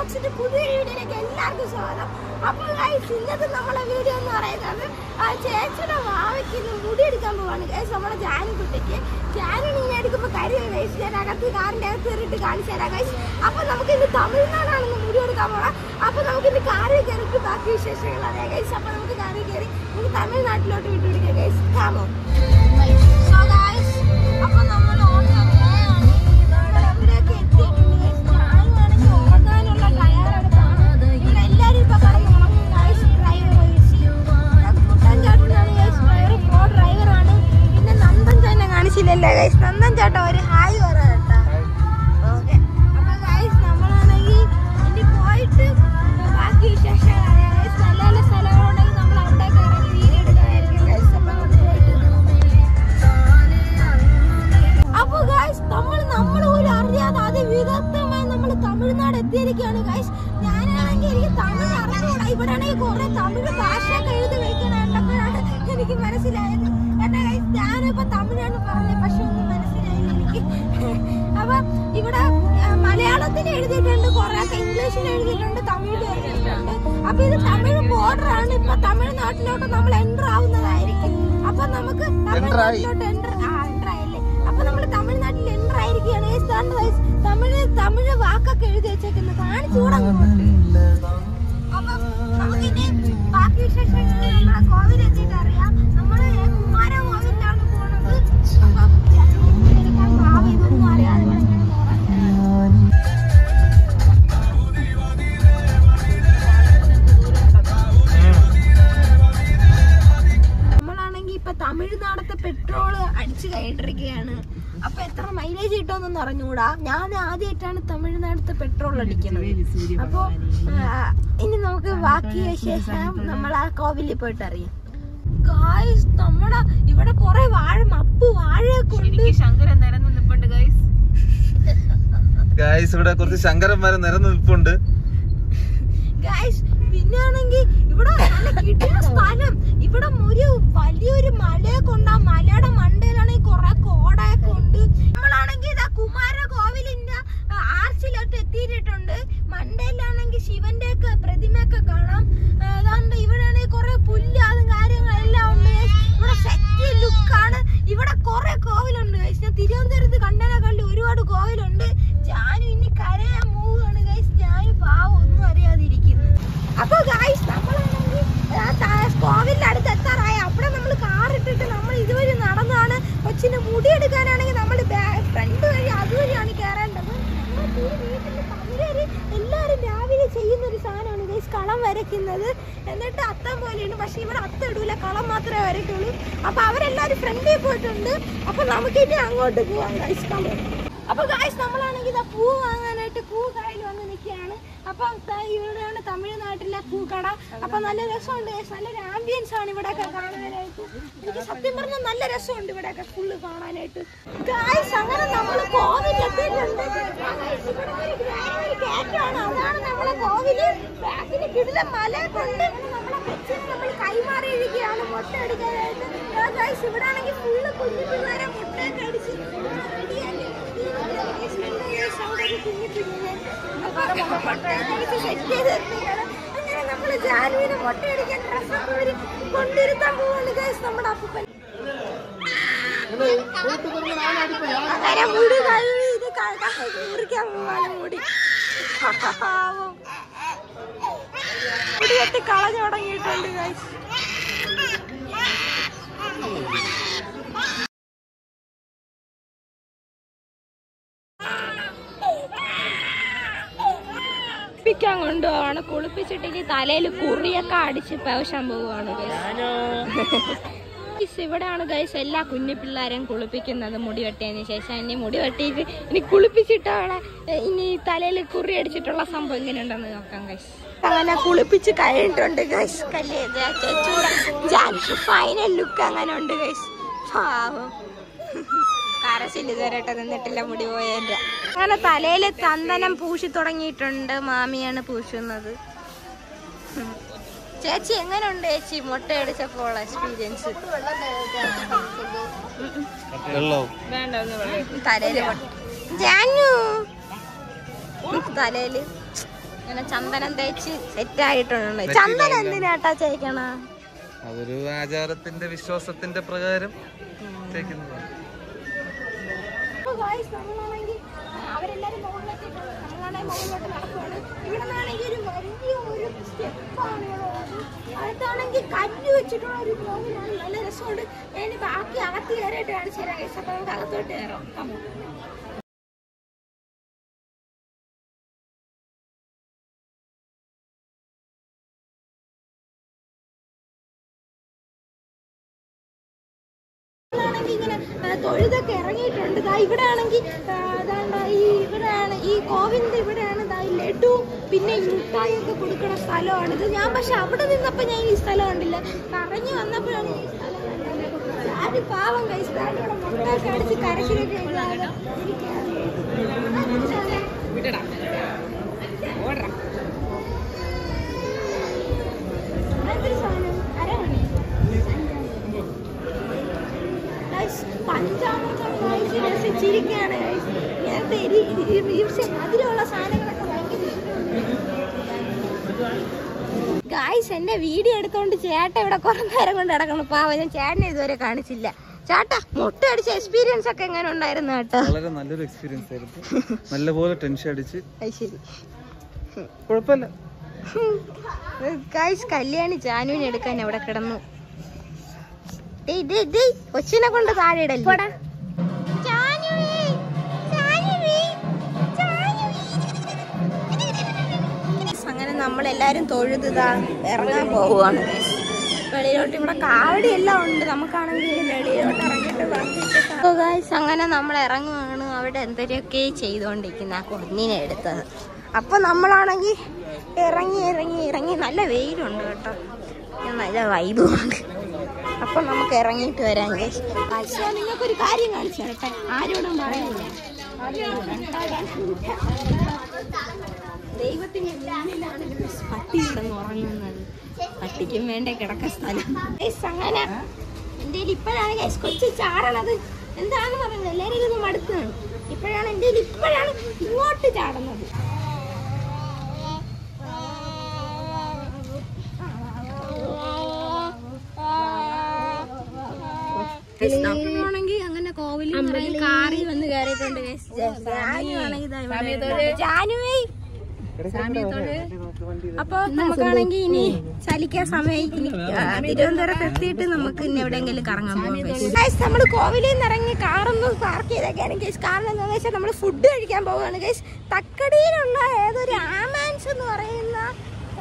വ്ളോഗ്സിന്റെ പുതിയ വീഡിയോയിലേക്ക് എല്ലാവർക്കും സ്വാഗതം. അപ്പോൾ ഗൈസ് ഇന്നത്തെ നമ്മളെ വീഡിയോ എന്ന് പറയുന്നത് ആ ചേച്ചിയുടെ വാവയ്ക്ക് ഇന്ന് മുടി എടുക്കാൻ പോവാണ്. ഗൈസ് നമ്മുടെ ജാനിക്കുട്ടിക്ക് ജാനി ഇങ്ങനെ എടുക്കുമ്പോൾ കരി ഗൈസ് ഞാൻ അകത്ത് കാറിന്റെ അകത്ത് കയറിയിട്ട് കാണിച്ചു തരാം ഗൈസ് അപ്പോൾ നമുക്ക് ഇന്ന് തമിഴ്നാടാണെന്ന് മുടി എടുക്കാൻ പോകാം അപ്പോൾ നമുക്ക് ഇന്ന് കാറിൽ കയറിയിട്ട് ബാക്കി വിശേഷങ്ങൾ അറിയാം ഗൈസ് അപ്പോൾ നമുക്ക് കാറിൽ കയറി നമുക്ക് തമിഴ്നാട്ടിലോട്ട് വിട്ടുപിടിക്കാം ഗൈസ് കാമോ ഇവിടെ മലയാളത്തിൽ എഴുതിയിട്ടുണ്ട് കുറെ ഇംഗ്ലീഷിൽ എഴുതിയിട്ടുണ്ട് തമിഴിൽ എഴുതിയിട്ടുണ്ട്. അപ്പൊ ഇത് തമിഴ് ബോർഡറാണ് ഇപ്പൊ തമിഴ്നാട്ടിലോട്ട് നമ്മൾ എന്റർ ആവുന്നതായിരിക്കും. അപ്പൊ നമുക്ക് തമിഴ്നാട്ടിലോട്ട് എന്റർ ആ എന്റർ ആയില്ലേ? അപ്പൊ നമ്മൾ തമിഴ്നാട്ടിൽ എന്റർ ആയിരിക്കുകയാണ്. തമിഴ് തമിഴ് വാക്കൊക്കെ എഴുതി വെച്ചേക്കുന്നത്. കാണിച്ചുകൂടാ അപ്പൊ നമുക്കിനി ബാക്കി വിശേഷങ്ങൾ നമ്മളെ അറിയാം. അടിക്കുന്നത് അപ്പൊ ഇനി നമുക്ക് ബാക്കിയ ശേഷം നമ്മൾ ആ കോവിലിൽ പോയിട്ട് അറിയാം. ഗായ്സ് നമ്മുടെ ഇവിടെ കുറെ വാഴ മപ്പ് വാഴയൊക്കെ ഉണ്ട്. ശങ്കരൻ നിരന്ന് നിപ്പുണ്ട് ഗൈസ് ഗായ്സ് ഇവിടെ കുറച്ച് ശങ്കരന്മാരെ നിരന്ന് നിൽപ്പുണ്ട് ഗൈസ് പിന്നാണെങ്കിൽ ഇവിടെ നല്ല കിട്ടിയ സ്ഥലം. ഇവിടെ ഒരു വലിയൊരു മലയൊക്കെ ഉണ്ട്. ആ മലയുടെ മണ്ടയിലാണെങ്കിൽ കുറെ കോടയൊക്കെ ഉണ്ട്. നമ്മളാണെങ്കിൽ ഇതാ കുമാര കോവിലിന്റെ ആ, ആർച്ചിലോട്ട് എത്തിയിട്ടുണ്ട് മണ്ടയിലാണെങ്കിൽ ശിവന്റെ ഒക്കെ പ്രതിമയൊക്കെ കാണാം ആ, അതാണ്ട് ഇവിടെ ആണെങ്കിൽ കുറെ പുല്ല് അതും കാര്യങ്ങളെല്ലാം ഉണ്ട് guys. ഇവിടെ സെറ്റ് ലുക്കാണ് ഇവിടെ കുറെ കോവിലുണ്ട് ഗൈസ് ഞാൻ തിരുവനന്തപുരത്ത് കണ്ടതിനെക്കാളും ഒരുപാട് കോവിലുണ്ട് ഞാനും ഇനി കരയാൻ പോവുകയാണ് ഗൈസ് ഞാൻ പാവം ഒന്നും അറിയാതിരിക്കുന്നു അപ്പൊ ഗൈസ് നമ്മളാണെങ്കിൽ ആ ത- കോവിലിന്റെ അടുത്ത് എത്താറായി അവിടെ നമ്മൾ കാർ ഇട്ടിട്ട് നമ്മൾ ഇതുവഴി നടന്നാണ് കൊച്ചിന്റെ മുടി എടുക്കാനാണെങ്കിൽ നമ്മൾ ഫ്രണ്ട് വഴി അതുവഴിയാണ് കയറേണ്ടത് ഞങ്ങൾക്ക് ഈ വീട്ടിൽ തമിഴര് എല്ലാവരും രാവിലെ ചെയ്യുന്ന ഒരു സാധനമാണ് ഗൈസ് കളം വരയ്ക്കുന്നത്. എന്നിട്ട് അത്തം പോലെയാണ് പക്ഷെ ഇവിടെ അത്തം ഇടൂല. കളം മാത്രമേ വരയ്ക്കുള്ളൂ. അപ്പൊ അവരെല്ലാവരും ഫ്രണ്ടിൽ പോയിട്ടുണ്ട്. അപ്പൊ നമുക്ക് ഇനി അങ്ങോട്ട് പോവാം കളം അപ്പൊ ഗായ്സ് നമ്മളാണെങ്കിൽ ഇതാ പൂ വാങ്ങാനായിട്ട് പൂ കടയിൽ വന്ന് നിൽക്കുകയാണ് അപ്പൊ ഇവിടെയാണ് തമിഴ്നാട്ടിലെ പൂക്കട. അപ്പൊ നല്ല രസമുണ്ട്. നല്ലൊരു ആംബിയൻസ് ആണ് ഇവിടെയൊക്കെ കാണാനായിട്ട്. എനിക്ക് സത്യം പറഞ്ഞാൽ നല്ല രസമുണ്ട് ഇവിടെയൊക്കെ ഫുള്ള് കാണാനായിട്ട്. ഗായ്സ് അങ്ങനെ നമ്മൾ കോവിൽ എത്തിയിട്ടുണ്ട്. അതാണ് നമ്മളെ കോവിൽ. ബാക്കിന് കിടിലം മലയൊക്കെ ഉണ്ട് നമ്മളെ നമ്മൾ കൈമാറിയിരിക്കുകയാണ്. മുട്ട അടിക്കാനായിട്ട് ഗായ്സ് ഇവിടെ ആണെങ്കിൽ ഫുള്ള് കുഞ്ഞു പിള്ളേരെ മുട്ടയൊക്കെ അടിച്ച് റെഡിയാക്കി അങ്ങനെ നമ്മൾ ജാനുവിനെ മുട്ടയടിക്കാൻ കൊണ്ടിരുത്താൻ പോവാണ് ഗൈസ് നമ്മുടെ അങ്ങനെ മുടി കഴുകി ഇത് മുറിക്കാൻ പോവാണ് മുടി. മുടി കെട്ടി കളഞ്ഞു തുടങ്ങിയിട്ടുണ്ട് ഗൈസ് കുളിപ്പിക്കാൻ കൊണ്ടുപോവാണ്. കുളിപ്പിച്ചിട്ട് ഇനി തലയിൽ കുറിയൊക്കെ അടിച്ച് പവശാൻ പോവാണ് ഇവിടെയാണ് ഗൈസ് എല്ലാ കുഞ്ഞു പിള്ളേരെയും കുളിപ്പിക്കുന്നത് മുടി വെട്ടിയതിന് ശേഷം. ഇനി മുടി വെട്ടിയിട്ട് ഇനി കുളിപ്പിച്ചിട്ട് അവിടെ ഇനി തലയിൽ കുറി അടിച്ചിട്ടുള്ള സംഭവം എങ്ങനെയുണ്ടെന്ന് നോക്കാം ഗൈസ് അങ്ങനെ കുളിപ്പിച്ച് കഴിഞ്ഞിട്ടുണ്ട് ഗൈസ് ഫൈനൽ ലുക്ക് അങ്ങനെ ഉണ്ട് ഗൈസ് പാവം. കരച്ചില്ല ഇതുവരെയായിട്ട് നിന്നിട്ടില്ല മുടി പോയതിന്റെ അങ്ങനെ തലയിൽ ചന്ദനം പൂശി തുടങ്ങിയിട്ടുണ്ട് മാമിയാണ് പൂശുന്നത്. ചേച്ചി എങ്ങനെയുണ്ട് ചേച്ചി? മുട്ടയടിച്ചപ്പോൾ എക്സ്പീരിയൻസ് വെള്ളവും. വേണ്ട ഒന്ന് തലയിൽ മുട്ട- ജാനു! തലയിൽ ഇങ്ങനെ ചന്ദനം തേച്ച് സെറ്റ് ആയിട്ടുണ്ട് ചന്ദനം എന്തിനാട്ടാ ചേക്കണ അതൊരു ആചാരത്തിന്റെ വിശ്വാസത്തിന്റെ പ്രകാരം തേക്കുന്നതാണ് അവരെല്ലാരും മുകളിലെത്തിയിട്ടുണ്ട്. നമ്മളാണെങ്കിൽ മുകളിലോട്ട് നടക്കുവാണ് ഇവിടെ നിന്നാണെങ്കിൽ ഒരു വലിയ ഒരു സ്റ്റെപ്പാണ് അടുത്താണെങ്കിൽ കല്ല് വെച്ചിട്ടുള്ള ഒരു ഗ്ലോവിലാണ് നല്ല രസമുണ്ട്. ഞാൻ ബാക്കി അകത്ത് കയറിയിട്ട് കാണിച്ചു തരാം guys. അപ്പൊ നമുക്ക് അകത്തോട്ട് കയറാം. തൊഴുതൊക്കെ ഇറങ്ങിയിട്ടുണ്ട്. ദാ ഇവിടെ ആണെങ്കിൽ ഈ ഇവിടെയാണ് ഈ കോവിന്ദ് ഇവിടെയാണ്. ദാ ഈ ലഡു പിന്നെ മുട്ടായൊക്കെ കൊടുക്കുന്ന സ്ഥലമാണ്. ഇത് ഞാൻ പക്ഷെ അവിടെ നിന്നപ്പോ ഞാൻ ഈ സ്ഥലം കണ്ടില്ല. കറങ്ങി വന്നപ്പോഴാണ് ഈ സ്ഥലം പാവം കഴിച്ചു അടിച്ച് കരച്ചിലൊക്കെ വിടടാ. ഓടടാ. ഇരി- ഇരി- ഇരി- അതിലുള്ള സാധനങ്ങളൊക്കെ ഭയങ്കര ഗായ്സ് എന്റെ വീഡിയോ എടുത്തോണ്ട് ചേട്ട ഇവിടെ കുറെ നേരം കൊണ്ട് നടക്കണം പാവ ഞാൻ ചേട്ടനെ ഇതുവരെ കാണിച്ചില്ല. ചേട്ടാ മുട്ട അടിച്ച എക്സ്പീരിയൻസ് ഒക്കെ എങ്ങനെ ഉണ്ടായിരുന്നു കേട്ടോ? വളരെ നല്ലൊരു എക്സ്പീരിയൻസ് ആയിരുന്നു. നല്ലപോലെ ടെൻഷൻ അടിച്ച്. ശരി. കുഴപ്പമില്ല. ഗായ്സ് കല്യാണി ജാനുവിനെ എടുക്കാൻ അവിടെ കിടന്നു. ദേ ദേ ദേ ഒച്ചിനെ കൊണ്ട് താഴെ ഇടല്ലേ? നമ്മളെല്ലാരും തൊഴുതാ ഇറങ്ങാൻ പോവുകയാണ്. വെളിയിലോട്ട് ഇവിടെ കാവടി എല്ലാം ഉണ്ട്. നമുക്കാണെങ്കിൽ അങ്ങനെ നമ്മൾ ഇറങ്ങുകയാണ്. അവിടെ എന്തൊക്കെ ചെയ്തുകൊണ്ടിരിക്കുന്ന ആ കുഞ്ഞിനെ എടുത്തത്. അപ്പൊ നമ്മളാണെങ്കിൽ ഇറങ്ങി ഇറങ്ങി ഇറങ്ങി. നല്ല വെയിലുണ്ട് കേട്ടോ. നല്ല വൈബുണ്ട് അപ്പൊ നമുക്ക് ഇറങ്ങിയിട്ട് വരാം നിങ്ങൾക്കൊരു കാര്യം കാണിച്ചു ആരോടും പറയുന്നില്ല മുന്നിലാണ് പട്ടി കിടന്ന് ഉറങ്ങുന്നത്. പട്ടിക്കും വേണ്ട കിടക്ക സ്ഥലം. അങ്ങനെ എന്റെ ഇപ്പോഴാണ് കൊച്ചു ചാടണത്. എന്താണെന്ന് പറയുന്നത്? എല്ലാവരും ഒന്ന് ഇപ്പോഴാണ് എന്റെ ഇപ്പോഴാണ് ഇങ്ങോട്ട് ചാടുന്നത്. അങ്ങനെ കോവിലിൽ കാറി വന്ന് കയറിയിട്ടുണ്ട് ജാനുവേ. അപ്പൊ നമുക്കാണെങ്കിൽ ഇനി ചലിക്കാൻ സമയം തിരുവനന്തപുരത്ത് എത്തിയിട്ട് നമുക്ക് ഇനി എവിടെയെങ്കിലും കറങ്ങാൻ പോകാം. നമ്മൾ കോവിലിൽ നിന്ന് ഇറങ്ങി കാറൊന്നും പാർക്ക് ചെയ്തേക്കാണ് കേസ് കാരണം എന്താണെന്ന് വെച്ചാൽ നമ്മൾ ഫുഡ് കഴിക്കാൻ പോവുകയാണ്. കേസ് തക്കടിയിലുള്ള ഏതൊരു ആമാൻസ് എന്ന് പറയുന്ന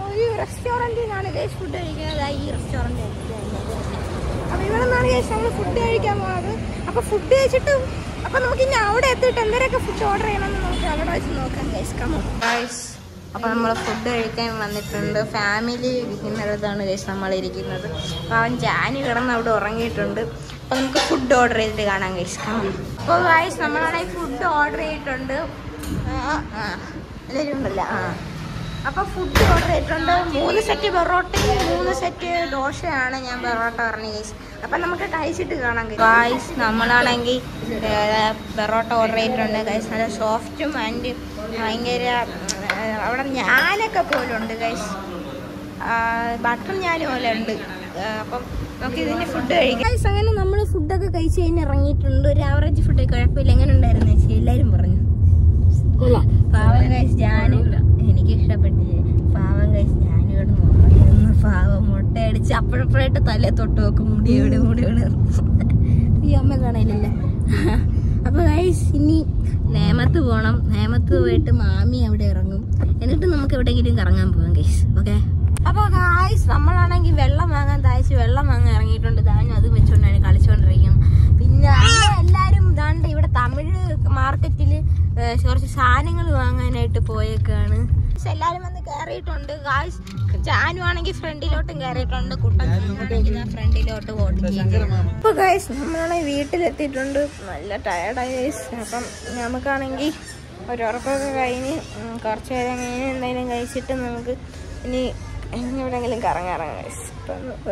ഒരു റെസ്റ്റോറന്റിൽ നിന്നാണ് ഗൈസ് ഫുഡ് കഴിക്കുന്നത്. ഈ റെസ്റ്റോറന്റ് അപ്പൊ ഇവിടെ നിന്നാണ് കേസ് നമ്മൾ ഫുഡ് കഴിക്കാൻ പോകുന്നത് അപ്പൊ ഫുഡ് കഴിച്ചിട്ട് അപ്പൊ നമുക്ക് ഇനി അവിടെ എത്തിയിട്ട് എന്തൊക്കെ ഫുഡ് ഓർഡർ ചെയ്യണമെന്ന് നമുക്ക് അവിടെ വെച്ച് നോക്കാം കേസ് കമോ ഗൈസ് അപ്പൊ നമ്മൾ ഫുഡ് കഴിക്കാൻ വന്നിട്ടുണ്ട്. ഫാമിലി ഇരിക്കുന്നിടത്താണ് നമ്മൾ ഇരിക്കുന്നത് അപ്പൊ അവൻ ജാനി കിടന്ന് അവിടെ ഉറങ്ങിയിട്ടുണ്ട്. അപ്പൊ നമുക്ക് ഫുഡ് ഓർഡർ ചെയ്തിട്ട് കാണാൻ അപ്പൊ അപ്പോൾ ഗൈസ് നമ്മളാണെങ്കിൽ ഫുഡ് ഓർഡർ ചെയ്തിട്ടുണ്ട്. എല്ലാവരും ഉണ്ടല്ലോ ആ. അപ്പൊ ഫുഡ് ഓർഡർ ചെയ്തിട്ടുണ്ട് മൂന്ന് സെറ്റ് പൊറോട്ടയും മൂന്ന് സെറ്റ് ദോശയാണ് ഞാൻ പൊറോട്ട പറഞ്ഞു ഗൈസ് അപ്പൊ നമുക്ക് കഴിച്ചിട്ട് കാണാം ഗൈസ് നമ്മളാണെങ്കിൽ പൊറോട്ട ഓർഡർ ചെയ്തിട്ടുണ്ട്. ഗൈസ് നല്ല സോഫ്റ്റും ആൻഡ് ഭയങ്കര അവിടെ ഞാനൊക്കെ പോലും ഉണ്ട് ഗൈസ് ബട്ടർ ഞാൻ പോലെ ഉണ്ട്. അപ്പം നമുക്ക് ഫുഡ് കഴിക്കാം. ഗൈസ് അങ്ങനെ നമ്മൾ ഫുഡൊക്കെ കഴിച്ച് കഴിഞ്ഞ് ഇറങ്ങിയിട്ടുണ്ട്. ഒരു ആവറേജ് ഫുഡ് കുഴപ്പമില്ല. എങ്ങനെ ഉണ്ടായിരുന്നു ചേച്ചി? എല്ലാവരും പറഞ്ഞു പാവം കഴിച്ച് ഞാനും എനിക്ക് ഇഷ്ടപ്പെട്ടില്ല പാവം കഴിച്ച് ഞാനും ഇവിടെ നോക്കുന്നു പാവം മുട്ടയടിച്ച് അപ്പോഴപ്പോഴായിട്ട് തലേ തൊട്ട് നോക്കും മുടി എവിടെ മുടി വീണ് ഈ അമ്മ കാണലില്ല അപ്പൊ ഗൈസ് ഇനി നേമത്ത് പോണം. നേമത്ത് പോയിട്ട് മാമി അവിടെ ഇറങ്ങും. എന്നിട്ട് നമുക്ക് എവിടെയെങ്കിലും കറങ്ങാൻ പോകാം ഗൈസ് ഓക്കെ അപ്പൊ ഗായ്സ് നമ്മളാണെങ്കിൽ വെള്ളം വാങ്ങാൻ താഴ്ച വെള്ളം വാങ്ങാൻ ഇറങ്ങിയിട്ടുണ്ട്. താനും അത് വെച്ചുകൊണ്ടാണ് കളിച്ചുകൊണ്ടിരിക്കുന്നത് പിന്നെ എല്ലാരും ഇതാണ്ട് ഇവിടെ തമിഴ് മാർക്കറ്റിൽ കുറച്ച് സാധനങ്ങൾ വാങ്ങാനായിട്ട് പോയേക്കാണ്. പക്ഷെ എല്ലാരും വന്ന് കയറിയിട്ടുണ്ട് ഗായ്സ് ജാനു ആണെങ്കിൽ ഫ്രണ്ടിലോട്ടും കയറിയിട്ടുണ്ട് കുട്ടനാണെങ്കിൽ ഫ്രണ്ടിലോട്ട് ഓടിക്കും അപ്പൊ ഗായ്സ് നമ്മളാണെങ്കിൽ വീട്ടിലെത്തിയിട്ടുണ്ട്. നല്ല ടയർഡായി ഗൈസ് അപ്പം നമുക്കാണെങ്കിൽ ഒരു ഉറക്കമൊക്കെ കഴിഞ്ഞ് കുറച്ച് നേരം കഴിഞ്ഞ് എന്തെങ്കിലും കഴിച്ചിട്ട് നമുക്ക് ഇനി എവിടെയെങ്കിലും കറങ്ങാറാം ഗൈസ്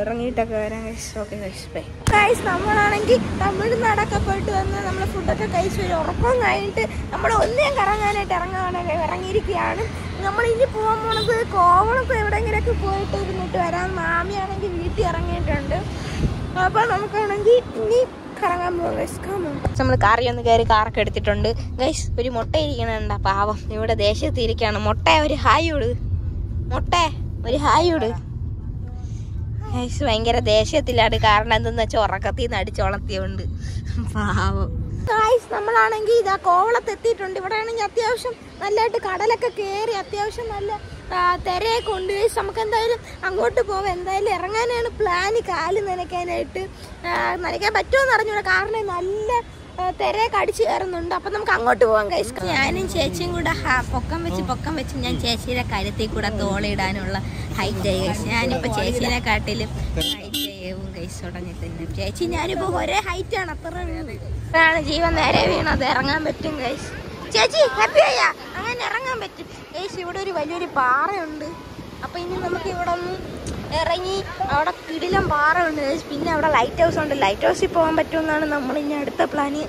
ഇറങ്ങിയിട്ടൊക്കെ വരാം guys okay guys bye guys നമ്മളാണെങ്കിൽ തമിഴ്നാടൊക്കെ പോയിട്ട് വന്ന് നമ്മൾ ഫുഡൊക്കെ കഴിച്ച് ഒരു ഉറക്കം കഴിഞ്ഞിട്ട് നമ്മൾ ഒന്നേം കറങ്ങാനായിട്ട് ഇറങ്ങാനൊക്കെ ഇറങ്ങിയിരിക്കുകയാണ്. നമ്മൾ ഇനി പോകാൻ പോണത് കോവളത്ത് എവിടെയെങ്കിലൊക്കെ പോയിട്ട് ഇരുന്നിട്ട് വരാൻ മാമിയാണെങ്കിൽ വീട്ടിൽ ഇറങ്ങിയിട്ടുണ്ട്. അപ്പോൾ നമുക്കാണെങ്കിൽ ഇനി കറങ്ങാൻ നമ്മൾ കറി ഒന്ന് കയറി കാറൊക്കെ എടുത്തിട്ടുണ്ട്. ഗൈസ് ഒരു മുട്ട ഇരിക്കണണ്ട. പാവം ഇവിടെ ദേശത്ത് ഇരിക്കാണ് മുട്ട ഒരു ഹായ് ഇട്. മുട്ട ഒരു ഹായ് ഇട്. ഗൈസ് ഭയങ്കര ദേഷ്യത്തിലാണ്. കാരണം എന്തെന്ന് വെച്ചാൽ ഉറക്കത്തിൽ നിന്ന് അടിച്ചുളത്തിയുണ്ട്. പാവം. ഗൈസ് നമ്മളാണെങ്കിൽ ഇതാ കോവളത്ത് എത്തിയിട്ടുണ്ട്. ഇവിടെ ആണെങ്കിൽ അത്യാവശ്യം നല്ലതായിട്ട് കടലൊക്കെ കയറി അത്യാവശ്യം നല്ല തിരയൊക്കെ ഉണ്ട്. ഗൈസ് നമുക്ക് എന്തായാലും അങ്ങോട്ട് പോവാം. എന്തായാലും ഇറങ്ങാനാണ് പ്ലാന് കാൽ നനയ്ക്കാനായിട്ട് നനയ്ക്കാൻ പറ്റുമെന്ന് അറിഞ്ഞൂടെ. കാരണം നല്ല തിരയൊക്കെ അടിച്ചു കയറുന്നുണ്ട്. അപ്പം നമുക്ക് അങ്ങോട്ട് പോകാം ഗൈസ് ഞാനും ചേച്ചിയും കൂടെ പൊക്കം വെച്ച് പൊക്കം വെച്ച് ഞാൻ ചേച്ചിയുടെ കരുത്തിൽ കൂടെ തോളിടാനുള്ള ഹൈറ്റ് ആയി. ഗൈസ് ഞാനിപ്പോൾ ചേച്ചിയുടെ കാട്ടിലും ഉടനെ തന്നെ ചേച്ചി ഞാനിപ്പോ ഒരേ ഹൈറ്റ് ആണ് അത്ര അതാണ് ജീവൻ നേരെ വീണത്. ഇറങ്ങാൻ പറ്റും ചേച്ചി ഹാപ്പി ആയ? അങ്ങനെ ഇറങ്ങാൻ പറ്റും. ചേച്ചി ഇവിടെ ഒരു വലിയൊരു പാറയുണ്ട്. അപ്പൊ ഇനി നമുക്ക് ഇവിടെ ഒന്ന് ഇറങ്ങി അവിടെ കിടിലം പാറ guys. പിന്നെ അവിടെ ലൈറ്റ് ഹൗസ് ഉണ്ട്. ലൈറ്റ് ഹൗസിൽ പോകാൻ പറ്റുമെന്നാണ് നമ്മൾ ഇനി അടുത്ത പ്ലാന്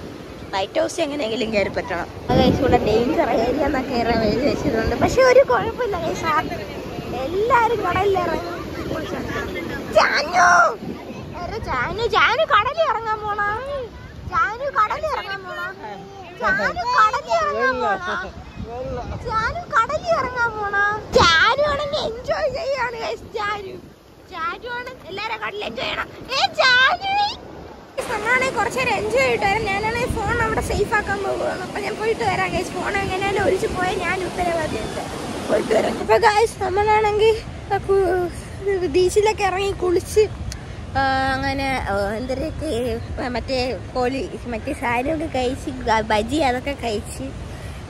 ലൈറ്റ് ഹൗസ് എങ്ങനെയെങ്കിലും കയറി പറ്റണം. കഴിച്ച് ഇവിടെ ഡേഞ്ചർ ഏരിയ എന്നൊക്കെ ഇറങ്ങി വേണ്ടി വെച്ചിട്ടുണ്ട്. പക്ഷെ ഒരു കുഴപ്പമില്ല. ആ എല്ലാരും കടലിൽ ജാനു ജാനു കടലിൽ ഇറങ്ങാൻ പോണ? ജാനു കടലിൽ ഇറങ്ങാൻ പോണ? ജാനു കടലിൽ ഇറങ്ങാൻ പോണ? ജാനു കടലിൽ ഇറങ്ങാൻ പോണ? ജാനു ആണെങ്കിൽ എൻജോയ് ചെയ്യാണ് ജാനു. ജാനു ആണ് എല്ലാരും കടലിൽ എൻജോയ് ചെയ്യണം. ഏ ജാനു? നമ്മളാണെങ്കിൽ കുറച്ച് നേരം എൻജോയ് ചെയ്തിട്ട് വരാം. ഞാനാണെങ്കിൽ ഫോൺ അവിടെ സേഫ് ആക്കാൻ പോവുകയാണ്. അപ്പൊ ഞാൻ പോയിട്ട് വരാം ഗൈസ് ഫോൺ എങ്ങനെയാലും ഒഴിച്ച് പോയാൽ ഞാൻ ഉത്തരവാദിയുണ്ട് പോയിട്ട് വരാം. അപ്പൊ ഗൈസ് നമ്മളാണെങ്കിൽ ബീച്ചിലൊക്കെ ഇറങ്ങി കുളിച്ച് അങ്ങനെ എന്തൊക്കെ മറ്റേ കോളി മറ്റേ സാരിയൊക്കെ കഴിച്ച് ബജി അതൊക്കെ കഴിച്ച്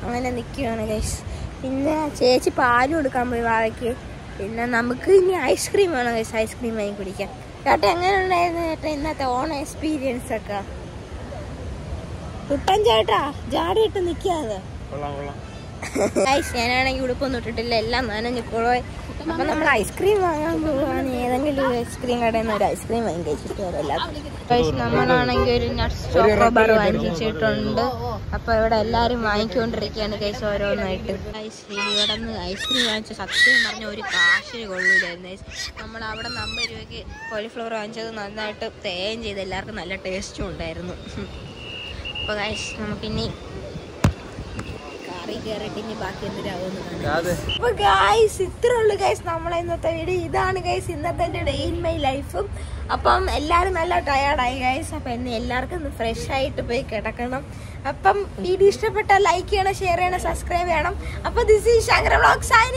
അങ്ങനെ നിൽക്കുകയാണ് ഗൈസ് പിന്നെ ചേച്ചി പാലും കൊടുക്കാൻ പോയി വാവയ്ക്ക്. പിന്നെ നമുക്ക് ഇനി ഐസ്ക്രീം വേണം ഗൈസ് ഐസ്ക്രീം വാങ്ങി കുടിക്കാം ചേട്ടാ എങ്ങനെ ഉണ്ടായിരുന്നു ചേട്ടാ ഇന്നത്തെ ഓൺ എക്സ്പീരിയൻസ് ഒക്കെ? കുട്ടൻ ചേട്ടാ ജാടിയിട്ട് നിൽക്കാതെ കൊള്ളാം കൊള്ളാം. ഞാനാണെങ്കിൽ ഉടുപ്പൊന്നും ഇട്ടിട്ടില്ല. എല്ലാം നനഞ്ഞിപ്പോഴോ അപ്പൊ നമ്മൾ ഐസ്ക്രീം വാങ്ങാൻ പോവാണ്. ഏതെങ്കിലും ഒരു ഐസ്ക്രീം കടയിൽ നിന്ന് ഒരു ഐസ്ക്രീം വാങ്ങി കഴിച്ചിട്ട് വരാം നമ്മളാണെങ്കിൽ ഒരു നട്ട്സ് ചോക്കോബാർ വാങ്ങിച്ചിട്ടുണ്ട് അപ്പൊ ഇവിടെ എല്ലാരും വാങ്ങിക്കൊണ്ടിരിക്കുകയാണ് കേസ് ഓരോന്നായിട്ട്. ഇവിടെ നിന്ന് ഐസ്ക്രീം വാങ്ങിച്ച സത്യം പറഞ്ഞ ഒരു കാശിന് കൊള്ളൂലായിരുന്നു. നമ്മൾ അവിടെ നിന്ന് അമ്പത് രൂപയ്ക്ക് കോളിഫ്ലവർ വാങ്ങിച്ചത് നന്നായിട്ട് തേയും ചെയ്ത് എല്ലാവർക്കും നല്ല ടേസ്റ്റും ഉണ്ടായിരുന്നു. അപ്പൊ ഗൈസ് നമുക്കിനി കയറിയിട്ട് ഇനി ബാക്കി അപ്പൊ ഗൈസ് ഇത്രേ ഉള്ളൂ ഗൈസ് നമ്മളെ ഇന്നത്തെ വീഡിയോ ഇതാണ് ഗൈസ് ഇന്നത്തെ എന്റെ ഡേ ഇൻ മൈ ലൈഫും അപ്പം എല്ലാവരും നല്ല ടയേർഡായി ഗൈസ് അപ്പം എന്നെ എല്ലാവർക്കും ഒന്ന് ഫ്രഷ് ആയിട്ട് പോയി കിടക്കണം. അപ്പം വീഡിയോ ഇഷ്ടപ്പെട്ടാൽ ലൈക്ക് ചെയ്യണം ഷെയർ ചെയ്യണം സബ്സ്ക്രൈബ് ചെയ്യണം. അപ്പം this is Shankara vlog sign